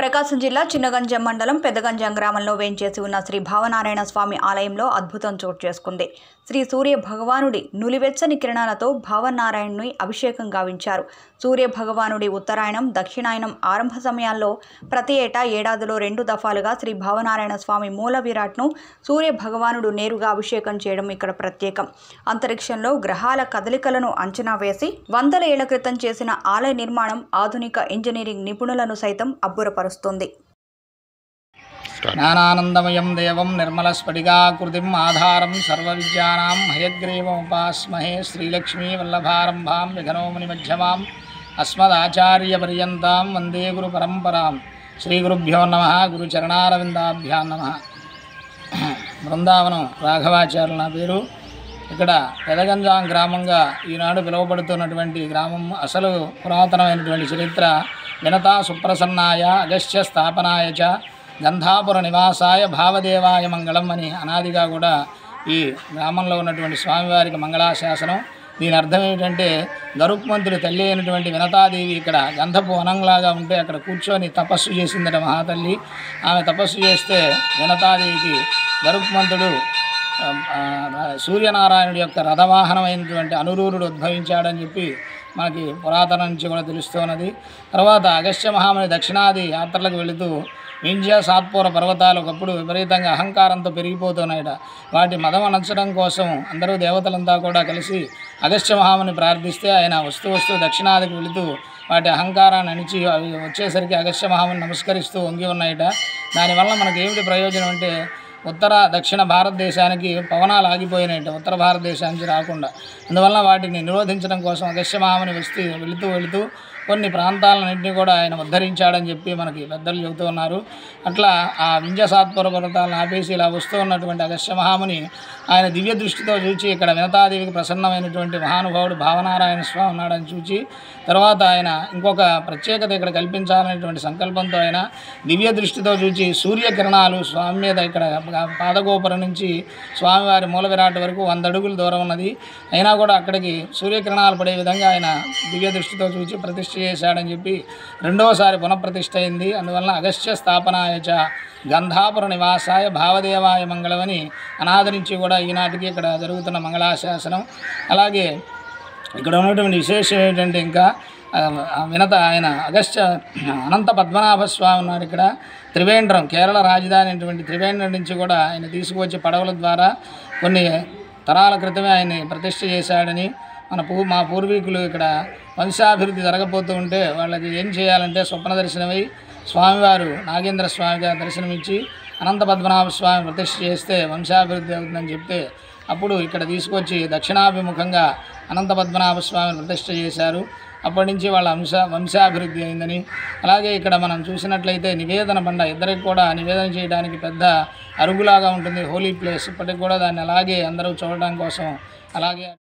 ప్రకాశం జిల్లా చిన్నగంజం మండలం పెద్దగంజం గ్రామంలో వేంచేసి ఉన్న శ్రీ భావనారాయణ స్వామి ఆలయంలో అద్భుతం చోటు చేసుకుంది. శ్రీ సూర్య భగవానుడి నులివెచ్చని కిరణాలతో భావనారాయణుని అభిషేకం గావించారు. సూర్య భగవానుడి ఉత్తరాయణం దక్షిణాయనం ఆరంభ సమయాల్లో ప్రతి ఏటా ఏడాదిలో రెండు దఫాలుగా శ్రీ భావనారాయణ స్వామి మూల విరాట్ను సూర్య భగవానుడు నేరుగా అభిషేకం చేయడం ఇక్కడ ప్రత్యేకం. అంతరిక్షంలో గ్రహాల కదలికలను అంచనా వేసి వందల ఏళ్ళ క్రితం చేసిన ఆలయ నిర్మాణం ఆధునిక ఇంజనీరింగ్ నిపుణులను సైతం అబ్బురపరుస్తుంది. జ్ఞానానందమయం దేవం నిర్మలస్ఫటికాకృతిం ఆధారం సర్వవిద్యానాం హయగ్రీవముపాస్మహే శ్రీలక్ష్మీ వల్లభారంభాం విఘనోముని మధ్యమాం అస్మదాచార్యపర్యంతాం వందే గురు పరంపరాం శ్రీగురుభ్యో నమ. గురుచరణారవిందాభ్యాం నమ. బృందావనం రాఘవాచార్యులు నా పేరు. ఇక్కడ పెదగంజాం గ్రామంగా ఈనాడు పిలువబడుతున్నటువంటి గ్రామం అసలు పురాతనమైనటువంటి చరిత్ర వినతా సుప్రసన్నాయ అగస్య స్థాపనాయ చ గంధాపుర నివాసాయ భావదేవాయ మంగళం అని అనాదిగా కూడా ఈ గ్రామంలో ఉన్నటువంటి స్వామివారికి మంగళాశాసనం. దీని అర్థం ఏమిటంటే గరుక్మంతుడి తల్లి అయినటువంటి వినతాదేవి ఇక్కడ గంధపు వనంలాగా ఉంటే అక్కడ కూర్చొని తపస్సు చేసిందట మహాతల్లి. ఆమె తపస్సు చేస్తే వినతాదేవికి గరుక్మంతుడు సూర్యనారాయణుడి యొక్క రథవాహనమైనటువంటి అనురూరుడు ఉద్భవించాడని చెప్పి మనకి పురాతన నుంచి కూడా తెలుస్తున్నది తర్వాత అగస్త్య మహాముని దక్షిణాది యాత్రలకు వెళుతూ వింధ్య సాత్పూర పర్వతాలు ఒకప్పుడు విపరీతంగా అహంకారంతో పెరిగిపోతున్నాయట. వాటి మదం అణచడం కోసం అందరూ దేవతలంతా కూడా కలిసి అగస్త్య మహాముని ప్రార్థిస్తే ఆయన వస్తూ వస్తూ దక్షిణాదికి వెళుతూ వాటి అహంకారాన్ని అణిచి అవి వచ్చేసరికి అగస్త్య మహాముని నమస్కరిస్తూ వంగి ఉన్నాయట. దానివల్ల మనకి ఏమిటి ప్రయోజనం అంటే ఉత్తర దక్షిణ భారతదేశానికి పవనాలు ఆగిపోయినాయి ఉత్తర భారతదేశానికి రాకుండా. అందువల్ల వాటిని నిరోధించడం కోసం అగస్త్య మహాముని వస్తూ వెళుతూ వెళుతూ కొన్ని ప్రాంతాలన్నింటినీ కూడా ఆయన ఉద్ధరించాడని చెప్పి మనకి పెద్దలు చెబుతూ ఉన్నారు. అట్లా ఆ వింజసాత్పుర పర్వతాలను ఆపేసి ఇలా వస్తూ ఉన్నటువంటి అగస్య మహాముని ఆయన దివ్య దృష్టితో చూచి ఇక్కడ వినతాదేవికి ప్రసన్నమైనటువంటి మహానుభావుడు భావనారాయణ స్వామి ఉన్నాడని చూచి తర్వాత ఆయన ఇంకొక ప్రత్యేకత ఇక్కడ కల్పించాలనేటువంటి సంకల్పంతో ఆయన దివ్య దృష్టితో చూచి సూర్యకిరణాలు స్వామి మీద ఇక్కడ పాదగోపురం నుంచి స్వామివారి మూల విరాట్ వరకు వంద అడుగుల దూరం ఉన్నది. అయినా కూడా అక్కడికి సూర్యకిరణాలు పడే విధంగా ఆయన దివ్య దృష్టితో చూచి ప్రతిష్ఠ చేశాడని చెప్పి రెండవసారి పునఃప్రతిష్ఠ అయింది. అందువలన అగస్త్య స్థాపనాయ చ గంధాపుర నివాసాయ భావదేవాయ మంగళమని అనాదరించి కూడా ఈనాటికి ఇక్కడ జరుగుతున్న మంగళాశాసనం. అలాగే ఇక్కడ ఉన్నటువంటి విశేషం ఏంటంటే ఇంకా వినత ఆయన అగస్త్య అనంత పద్మనాభ స్వామి ఉన్నారు ఇక్కడ. త్రివేంద్రం కేరళ రాజధాని అయినటువంటి త్రివేంద్రం నుంచి కూడా ఆయన తీసుకువచ్చి పడవల ద్వారా కొన్ని తరాల క్రితమే ఆయన్ని ప్రతిష్ఠ చేశాడని మన పూ మా పూర్వీకులు ఇక్కడ వంశాభివృద్ధి జరగబోతూ ఉంటే వాళ్ళకి ఏం చేయాలంటే స్వప్న దర్శనమై స్వామివారు నాగేంద్ర స్వామిగా దర్శనమిచ్చి అనంత పద్మనాభ స్వామి ప్రతిష్ఠ చేస్తే వంశాభివృద్ధి అవుతుందని చెప్తే అప్పుడు ఇక్కడ తీసుకొచ్చి దక్షిణాభిముఖంగా అనంత పద్మనాభ స్వామిని ప్రతిష్ఠ చేశారు. అప్పటి నుంచి వాళ్ళ వంశ వంశాభివృద్ధి అయిందని. అలాగే ఇక్కడ మనం చూసినట్లయితే నివేదన బండ ఇద్దరికి కూడా నివేదన చేయడానికి పెద్ద అరుగులాగా ఉంటుంది. హోలీ ప్లేస్ ఇప్పటికి కూడా దాన్ని అలాగే అందరూ చూడడం కోసం అలాగే